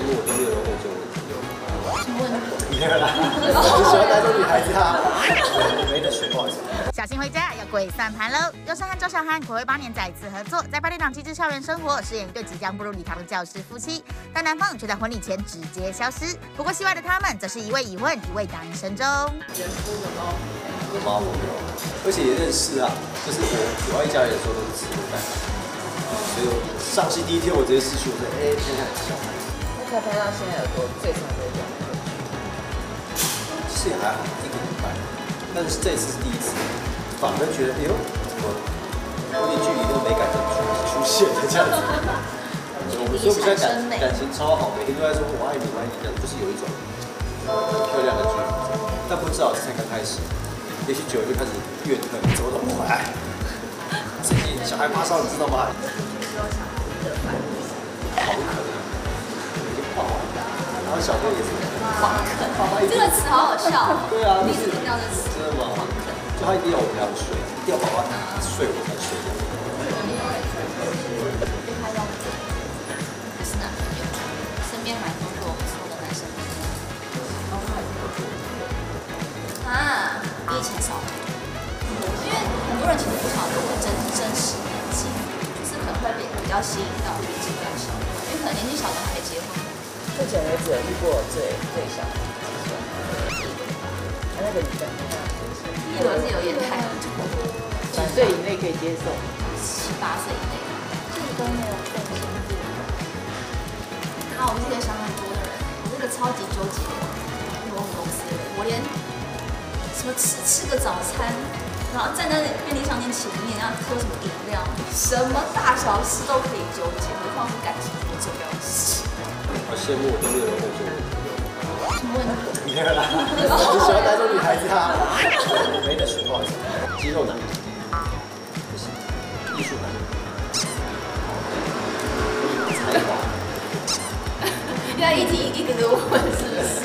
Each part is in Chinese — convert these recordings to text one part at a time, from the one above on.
目我都没有欧洲的。什么问题？没有啦，我喜欢哪种女孩子啊？没得选，不好意思。小心回家要跪算盘喽！优生和周小涵暌违八年再次合作，在八点档机智校园生活饰演一对即将步入礼堂的教师夫妻，但男方却在婚礼前直接消失。不过戏外的他们，则是一位已婚，一位单身中。我妈我没有，而且也认识啊，就是我我要一家人的时候都是吃饭，所以我上戏第一天我直接失去，我说哎，看看小孩，那拍拍到现在有多最长多久？其实也还好，一个礼拜，但是这次是第一次，反而觉得哎呦，怎么有点距离跟美感的出出现了这样子。我们说比较感感情超好，每天都在说我爱你我爱你这样，就是有一种很漂亮的距离，但不知道是才刚开始。也许久了就开始怨恨，怎么怎么坏？最近小孩发烧，你知道吗？好可能已经画完了，然后小朋友也是黄肯，这个词好好笑。对啊，第一次听到这词。真的吗？就他一定要我陪他睡，一定要爸爸睡我才睡。被拍到不是男朋友，身边蛮多跟我不错的男生。啊，比以前少，因为很多人其实不晓得我真真实年纪，就是可能会比比较吸引到年纪比较小，因为可能年纪小的还没结婚。目前为止有遇过最最小的几岁？啊，那个女生，一轮是有点太几岁以内可以接受？七八岁以内。这个都没有更新度。那我是一个想很多的人，我是个超级纠结我们公司，我连什么吃吃个早餐，然后站在便利商店前面要喝什么饮料，什么大小事都可以纠结，何况是感情这么重要的事情。好羡慕我都没有欧洲的。什么问题？没有啦，我喜欢哪种女孩子啊？没得选。肌肉男，不行，艺术男，才华。因为一题一个个问是不是？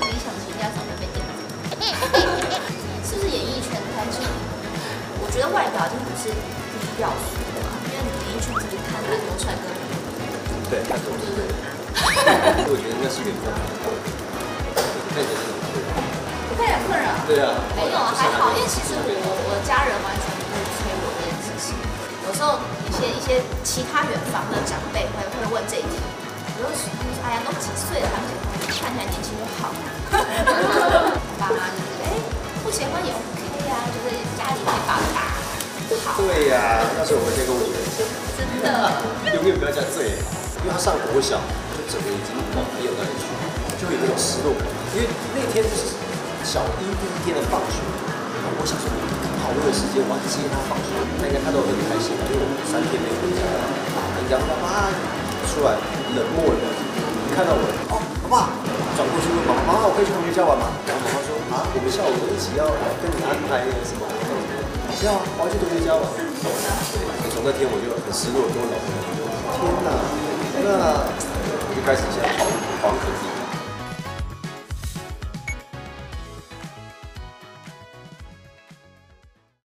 理想型家长会被点觉得外表就不是第一要素嘛，因为你演艺圈只是看很多帅哥，对，他总是对。我觉得那是缘分。配着这种对。不会很困扰。对啊。没有啊，还好，因为其实我我家人。完全不会催我这件事情。有时候一些一些其他远方的长辈会会问这一题，我就说哎呀都几岁了，还不结婚，看起来年轻就好。对呀，那时候我会这个问题。真的。永远不要讲最好，因为他上国小就整个已经往朋友那里去，就会有那种失落感。因为那天是小一第一天的放学，我想说，好多的时间晚接他放学，那应该看到我很开心，因为我们三天没回家了。人家爸爸出来冷漠了，看到我，哦，爸爸转过去问妈妈，妈妈我可以去同学家玩吗？然后妈妈说啊，我们下午一起要跟你安排什么？不要，我要去同学家玩。对，从那天我就很失落，跟我老婆说，天哪，那我就开始一下狂狂啃地。